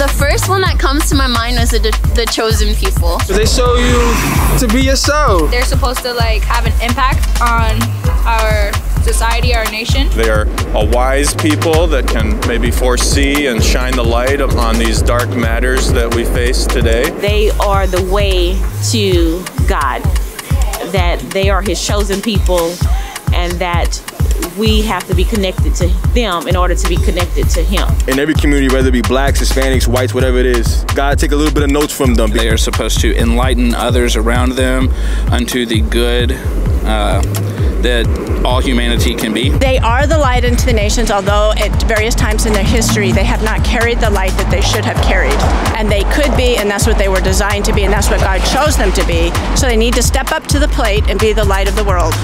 The first one that comes to my mind is the, the chosen people. They show you to be yourself. They're supposed to like have an impact on our society, our nation. They are a wise people that can maybe foresee and shine the light on these dark matters that we face today. They are the way to God, that they are His chosen people, and that we have to be connected to them in order to be connected to him. In every community, whether it be blacks, Hispanics, whites, whatever it is, God take a little bit of notes from them. They are supposed to enlighten others around them unto the good uh, that all humanity can be. They are the light unto the nations, although at various times in their history they have not carried the light that they should have carried. And they could be, and that's what they were designed to be, and that's what God chose them to be. So they need to step up to the plate and be the light of the world.